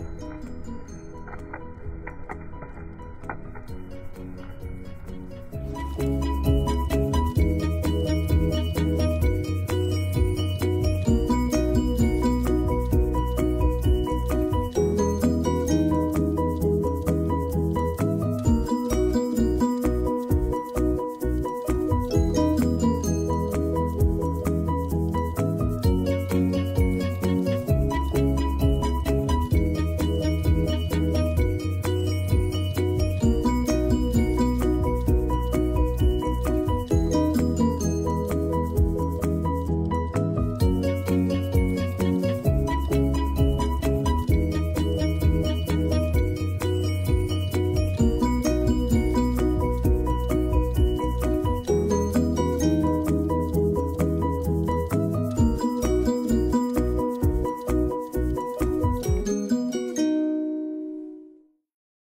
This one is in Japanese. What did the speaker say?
うん。